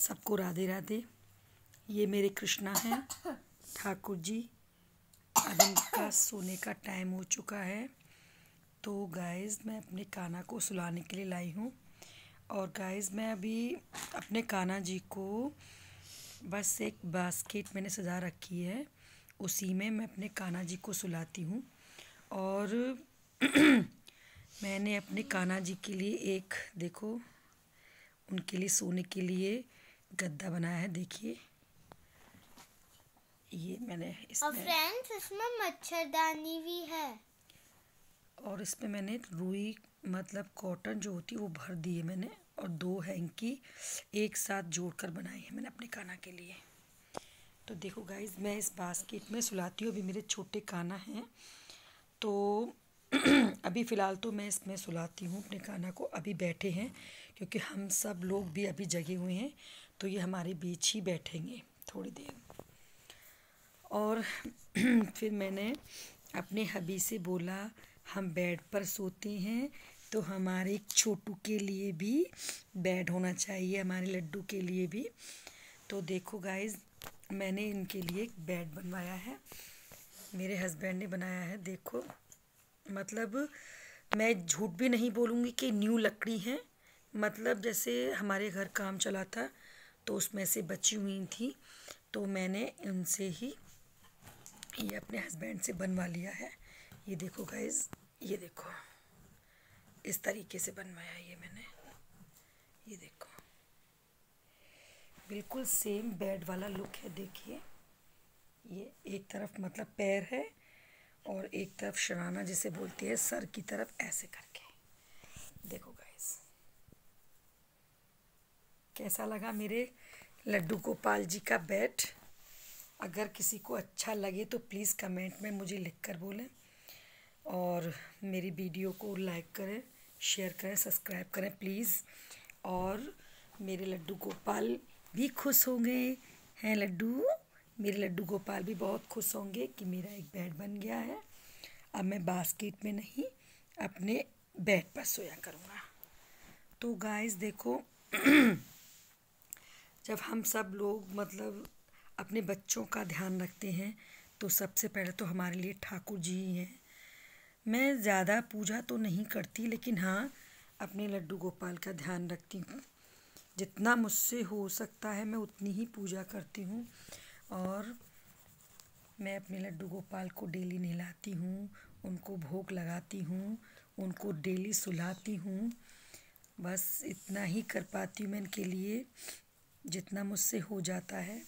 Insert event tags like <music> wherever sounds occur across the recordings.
सबको राधे राधे। ये मेरे कृष्णा हैं। ठाकुर जी अब इनका सोने का टाइम हो चुका है। तो गाइस मैं अपने काना को सुलाने के लिए लाई हूँ। और गाइस मैं अभी अपने काना जी को बस एक बास्केट मैंने सजा रखी है। उसी में मैं अपने काना जी को सुलाती हूँ। और <clears throat> मैंने अपने काना जी के लिए एक देखो उनके लिए सोने के लिए गद्दा बनाया है देखिए। ये मैंने और फ्रेंड्स इसमें मच्छरदानी भी है। और इसमें मैंने रुई मतलब कॉटन जो होती है वो भर दी है मैंने और दो हैंकी एक साथ जोड़कर बनाई है मैंने अपने काना के लिए। तो देखो गाइज़ मैं इस बास्केट में सुलाती हूँ अभी मेरे छोटे काना हैं तो <clears throat> अभी फ़िलहाल तो मैं इसमें सुलाती हूँ अपने काना को। अभी बैठे हैं, क्योंकि हम सब लोग भी अभी जगे हुए हैं तो ये हमारे बीच ही बैठेंगे थोड़ी देर। और <clears throat> फिर मैंने अपने हबी से बोला, हम बेड पर सोते हैं तो हमारे छोटू के लिए भी बेड होना चाहिए, हमारे लड्डू के लिए भी। तो देखो गाइज़ मैंने इनके लिए एक बेड बनवाया है। मेरे हस्बैंड ने बनाया है, देखो। मतलब मैं झूठ भी नहीं बोलूँगी कि न्यू लकड़ी है। मतलब जैसे हमारे घर काम चला था तो उसमें से बची हुई थी तो मैंने उनसे ही ये अपने हस्बैंड से बनवा लिया है। ये देखो गाइज़ ये देखो। इस तरीके से बनवाया ये मैंने। ये देखो। बिल्कुल सेम बेड वाला लुक है, देखिए। ये एक तरफ़ मतलब पैर है और एक तरफ़ शराना जिसे बोलती है, सर की तरफ़ ऐसे करके। देखो गाइस कैसा लगा मेरे लड्डू गोपाल जी का बैट अगर किसी को अच्छा लगे तो प्लीज़ कमेंट में मुझे लिख कर बोलें और मेरी वीडियो को लाइक करें शेयर करें सब्सक्राइब करें प्लीज़ और मेरे लड्डू गोपाल भी खुश होंगे, हैं लड्डू? मेरे लड्डू गोपाल भी बहुत खुश होंगे कि मेरा एक बेड बन गया है। अब मैं बास्केट में नहीं, अपने बेड पर सोया करूँगा। तो गाइस देखो, <clears throat> जब हम सब लोग मतलब अपने बच्चों का ध्यान रखते हैं तो सबसे पहले तो हमारे लिए ठाकुर जी ही हैं। मैं ज़्यादा पूजा तो नहीं करती, लेकिन हाँ अपने लड्डू गोपाल का ध्यान रखती हूँ। जितना मुझसे हो सकता है, मैं उतनी ही पूजा करती हूँ। और मैं अपने लड्डू गोपाल को डेली नहलाती हूँ, उनको भोग लगाती हूँ, उनको डेली सुलाती हूँ। बस इतना ही कर पाती हूँ मैं इनके लिए, जितना मुझसे हो जाता है।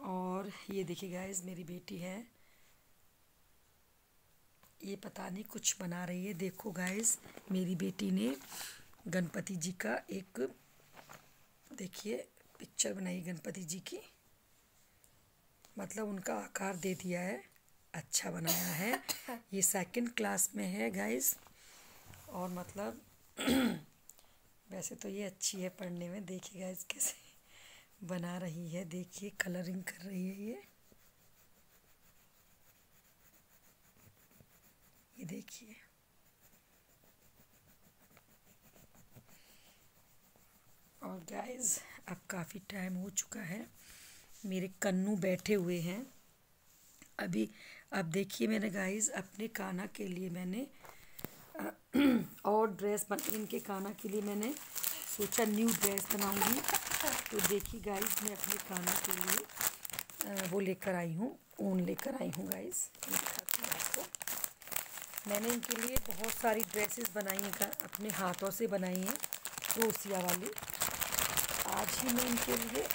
और ये देखिए गाइस मेरी बेटी है। ये पता नहीं कुछ बना रही है। देखो गाइस मेरी बेटी ने गणपति जी का एक, देखिए पिक्चर बनाई गणपति जी की। मतलब उनका आकार दे दिया है अच्छा बनाया है। ये सेकंड क्लास में है गाइस और मतलब <clears throat> वैसे तो ये अच्छी है पढ़ने में। देखिए गाइस कैसे बना रही है। देखिए कलरिंग कर रही है ये। ये देखिए। और गाइस अब काफ़ी टाइम हो चुका है। मेरे कन्नू बैठे हुए हैं। अभी अब देखिए मैंने गाइस अपने काना के लिए मैंने <clears throat> और ड्रेस बन, इनके काना के लिए मैंने सोचा न्यू ड्रेस बनाऊँगी। तो देखिए गाइस मैं अपने काना के लिए वो लेकर आई हूँ, ऊन लेकर आई हूँ गाइस आपको। मैंने इनके लिए बहुत सारी ड्रेसेस बनाई हैं अपने हाथों से बनाई हैं, क्रोसिया वाली। आज ही मैं इनके लिए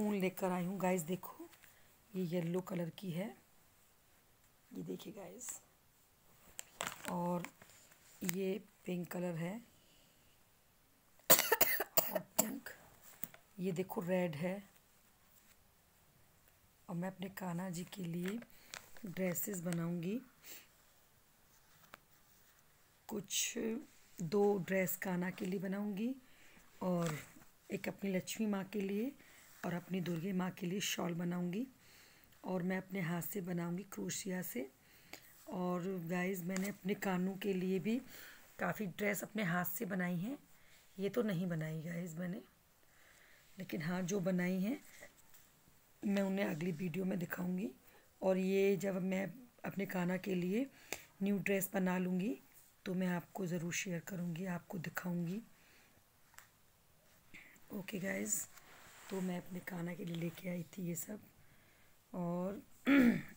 ऊन लेकर आई हूँ। गाइस देखो, ये येलो कलर की है। ये देखिए गाइस और ये पिंक कलर है। और पिंक ये देखो रेड है। और मैं अपने कान्हा जी के लिए ड्रेसेस बनाऊँगी। कुछ, दो ड्रेस कान्हा के लिए बनाऊँगी और एक अपनी लक्ष्मी माँ के लिए। और अपनी दुर्गे माँ के लिए शॉल बनाऊँगी और मैं अपने हाथ से बनाऊँगी क्रोशिया से। और गाइस मैंने अपने कानों के लिए भी काफ़ी ड्रेस अपने हाथ से बनाई हैं। ये तो नहीं बनाई गाइस मैंने, लेकिन हाँ जो बनाई हैं, मैं उन्हें अगली वीडियो में दिखाऊँगी। और ये जब मैं अपने काना के लिए न्यू ड्रेस बना लूँगी तो मैं आपको ज़रूर शेयर करूँगी, आपको दिखाऊँगी। ओके गाइस तो मैं अपने काना के लिए लेके आई थी ये सब। और <clears throat>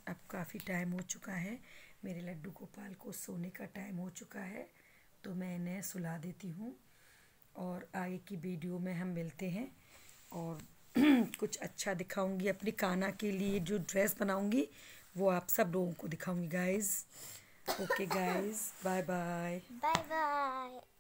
अब काफ़ी टाइम हो चुका है। मेरे लड्डू गोपाल को सोने का टाइम हो चुका है तो मैं इन्हें सुला देती हूँ। और आगे की वीडियो में हम मिलते हैं। और <clears throat> कुछ अच्छा दिखाऊँगी अपनी काना के लिए, जो ड्रेस बनाऊँगी, वो आप सब लोगों को दिखाऊँगी guys okay guys bye bye bye bye